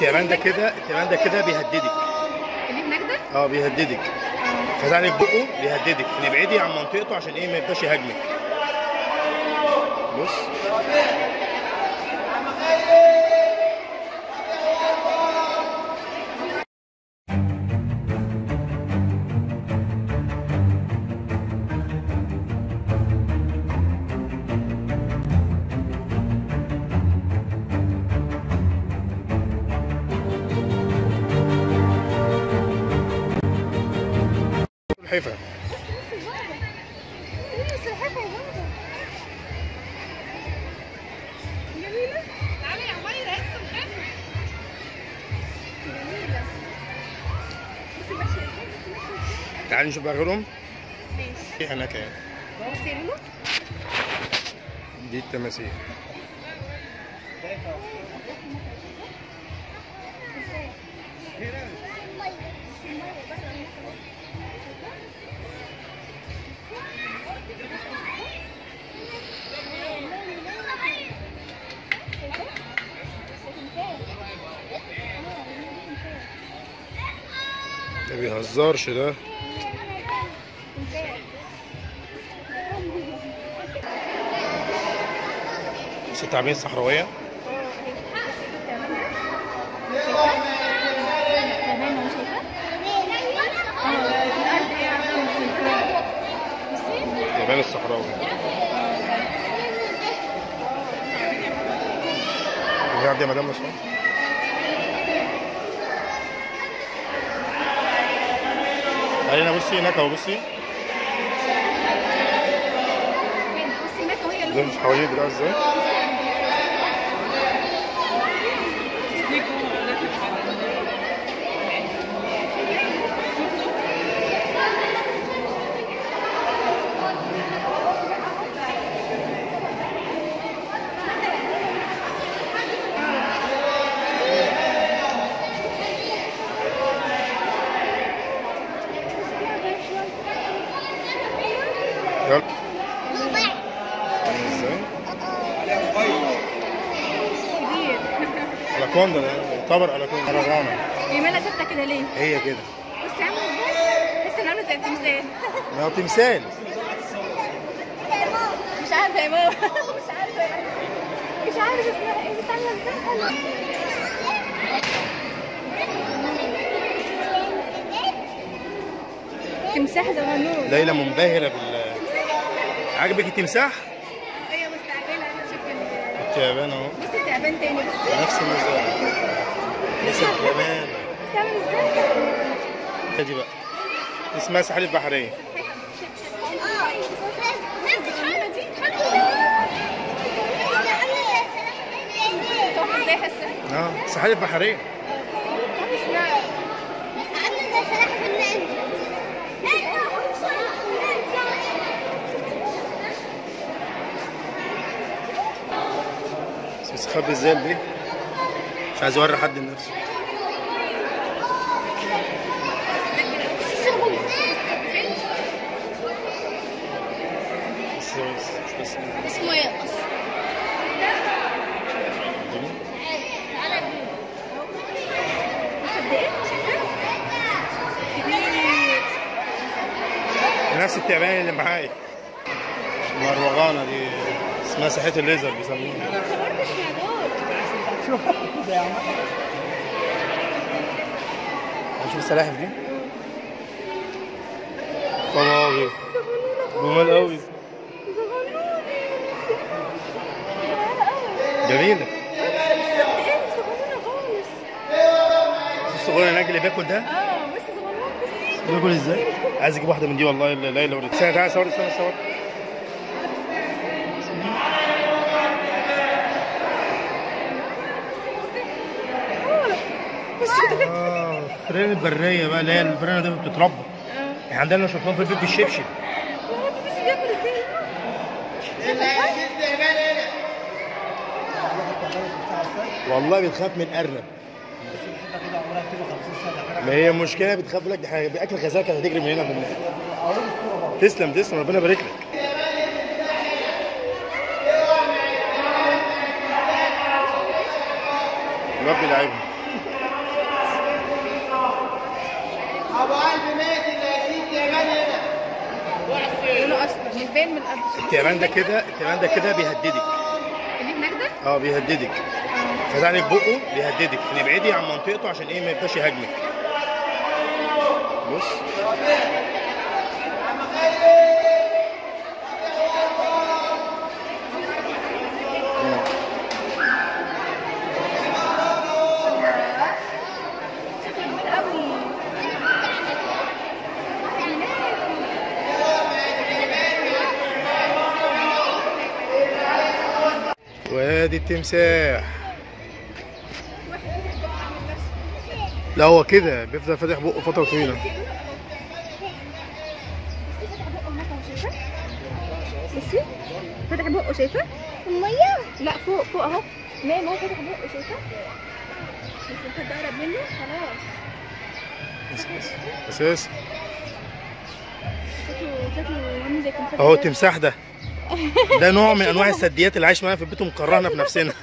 التعبان ده كده التعبان ده كده بيهددك. اللي هناك ده آه بيهددك. فتعني بقه بيهددك. ابعدي عن منطقته عشان إيه ما يبقاش يهاجمك. بص. بابا جميله تعالي يا هات بصي نشوف بقى غيرهم ماشي. هناك. يعني دي التماثيل ده بيهزرش ده بس التعابين الصحراوية التعبان الصحراوي. يا مدام مسعود علينا بصي هناك أهو بصي. لف حوالين دراع إزاي؟ يلا. الاكوندا يعتبر الاكوندا رغانة يمينها ثابته كده ليه؟ هي كده. بصي عامله إزاي؟ لسه عامله زي التمثال. ما هو تمثال. مش عارفة يا ماما. مش عارفة. مش عارفة اسمها إيه. بس عامله إزاي تمساح زغنون ليلى منبهرة بال عجبك التمساح؟ هي مستعجله تشوف ال- التعبان أهو. بصي التعبان تاني بس. نفس النظام نفس التعبان بتعمل إزاي؟ بقى اسمها تحفه إزاي حاسه؟ آه. سحالف بحرية اسمها بس بتخبي إزاي البيت مش عايز يوري حد اسمه إيه؟ أصلا؟ نفس التعبان اللي معايا. المروغانة دي. اسمها ساحة الليزر بيسموها. هنشوف السلاحف دي. طبعا. جمال قوي. جميلة. الصغير هناك اللي بياكل ده؟ آه بس صغنون بس. بياكل إزاي؟ عايز أجيب واحدة من دي والله ليلى ورد تعالى صور استنى صور. آه فران البرية بقى اللي هي الفرانة دي بتتربى. إحنا عندنا شفناهم في البيت بالشبشب؟ والله بتخاف من الارنب ما هي المشكلة بتخاف لك بأكل غزاله كانت هتجري من هنا في النهايه تسلم تسلم ربنا يبارك لك. ربي يلعبها ابو قلب مات اللي هيسيب تعبان هنا لونه اصفر مش باين من قبل التعبان ده كده التعبان ده كده بيهددك. اللي هناك ده؟ آه بيهددك. فتعني ببقه بيهددك. نبعدي عن منطقته عشان إيه ما يبقاش يهاجمك. بص. وادي التمساح. لا هو كده بيفضل فاتح بقه فترة طويلة. بصي فاتح بقه شايفة؟ المية. لا فوق فوق اهو. نايم اهو فاتح بقه شايفة. بس انت منه خلاص. أساس. شكله شكله عامل زي تمساح اهو. التمساح ده. ده نوع من أنواع الثدييات اللي عايش معانا في البيت ومكرهنا في نفسنا.